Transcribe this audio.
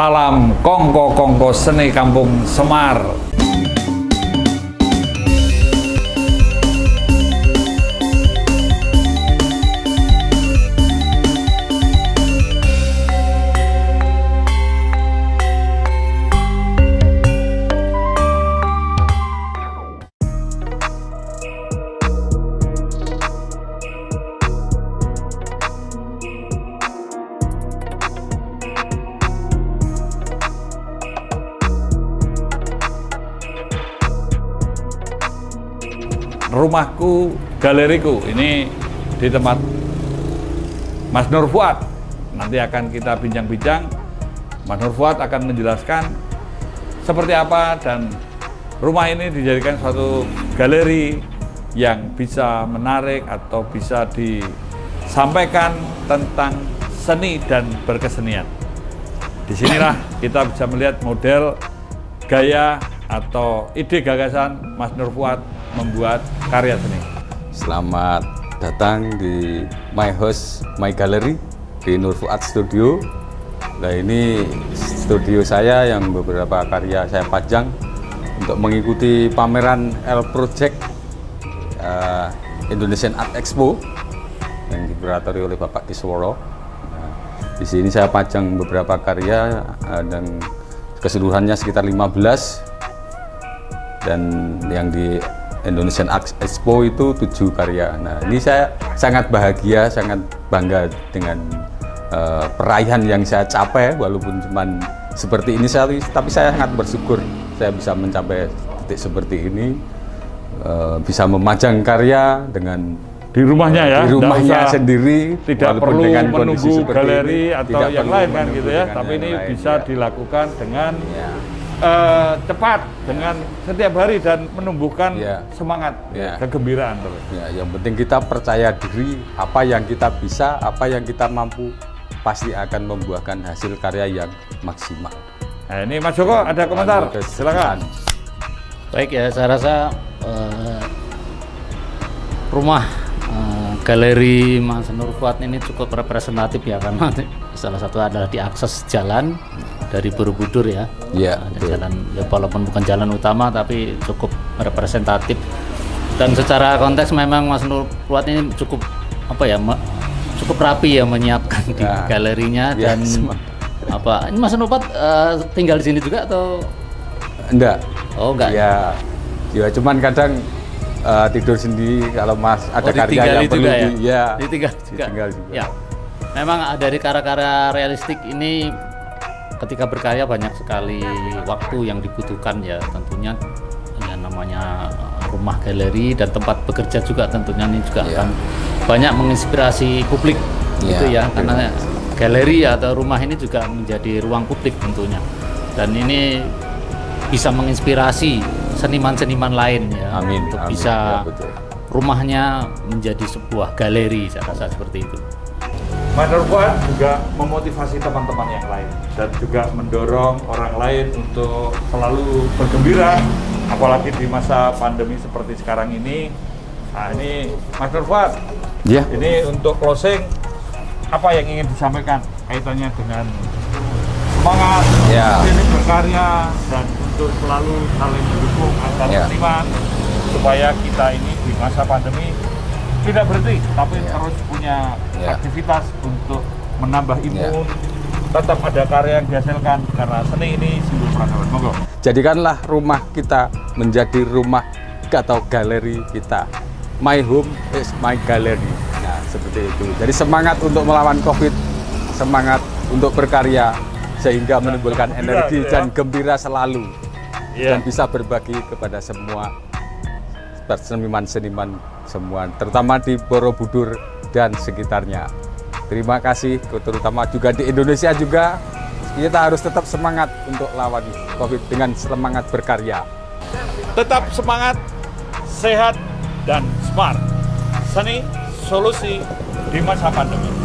Salam kongko-kongko seni kampung Semar. Rumahku, galeriku. Ini di tempat Mas Nur Fuad. Nanti akan kita bincang-bincang. Mas Nur Fuad akan menjelaskan seperti apa dan rumah ini dijadikan suatu galeri yang bisa menarik atau bisa disampaikan tentang seni dan berkesenian. Di sinilah kita bisa melihat model gaya atau ide gagasan Mas Nur Fuad membuat karya seni. Selamat datang di My House, My Gallery di Nur Fuad Studio. Nah ini studio saya yang beberapa karya saya pajang untuk mengikuti pameran L Project uh, Indonesian Art Expo yang diberatori oleh Bapak Kisworo. Nah, di sini saya pajang beberapa karya uh, dan keseluruhannya sekitar 15 dan yang di Indonesian Expo itu tujuh karya. Nah ini saya sangat bahagia, sangat bangga dengan uh, perayaan yang saya capai walaupun cuma seperti ini saya, tapi saya sangat bersyukur saya bisa mencapai titik seperti ini, uh, bisa memajang karya dengan di rumahnya ya, di rumahnya sendiri, tidak perlu dengan menunggu galeri ini, atau yang lain kan gitu ya, tapi ini lain, bisa ya. dilakukan dengan ya uh, cepat dengan setiap hari dan menumbuhkan ya. semangat ya. kegembiraan terus. Ya, yang penting kita percaya diri apa yang kita bisa, apa yang kita mampu pasti akan membuahkan hasil karya yang maksimal. Nah, ini Mas Joko ada komentar, silakan. Baik ya, saya rasa uh, rumah uh, galeri Mas Nur Fuad ini cukup representatif ya karena salah satu adalah diakses jalan dari Borobudur ya. Iya. Ada jalan ya walaupun bukan jalan utama tapi cukup representatif. Dan secara konteks memang Mas Nur Fuad ini cukup apa ya cukup rapi ya menyiapkan ya. di galerinya ya, dan semua. apa ini Mas Nur Fuad uh, tinggal di sini juga atau enggak? Oh enggak. Ya. Ya cuman kadang uh, tidur sendiri kalau Mas ada oh, karya yang perlu ya? di ya. Ditinggal juga. Ditinggal juga. Ya. Memang dari karya-karya realistik ini ketika berkarya banyak sekali waktu yang dibutuhkan ya tentunya yang namanya rumah galeri dan tempat bekerja juga tentunya ini juga yeah. akan banyak menginspirasi publik yeah, gitu ya. karena galeri atau rumah ini juga menjadi ruang publik tentunya. Dan ini bisa menginspirasi seniman-seniman lain ya amin, untuk amin, bisa ya, rumahnya menjadi sebuah galeri saya rasa seperti itu. Manor Fuad juga memotivasi teman-teman yang lain dan juga mendorong orang lain untuk selalu bergembira apalagi di masa pandemi seperti sekarang ini. Nah ini Mas Fuad, yeah. ini untuk closing apa yang ingin disampaikan kaitannya dengan semangat yeah. ini berkarya dan untuk selalu saling mendukung antar yeah. seniman supaya kita ini di masa pandemi tidak berhenti tapi yeah. terus punya yeah. aktivitas untuk menambah imun yeah. tetap ada karya yang dihasilkan karena seni ini simbol peradaban monggo jadikanlah rumah kita menjadi rumah atau galeri kita my home is my gallery nah seperti itu jadi semangat untuk melawan covid semangat untuk berkarya sehingga nah, menimbulkan energi ya. dan gembira selalu yeah. dan bisa berbagi kepada semua seniman-seniman semua, terutama di Borobudur dan sekitarnya. Terima kasih, terutama juga di Indonesia juga, kita harus tetap semangat untuk lawan COVID dengan semangat berkarya. Tetap semangat, sehat, dan smart. Seni, solusi di masa pandemi.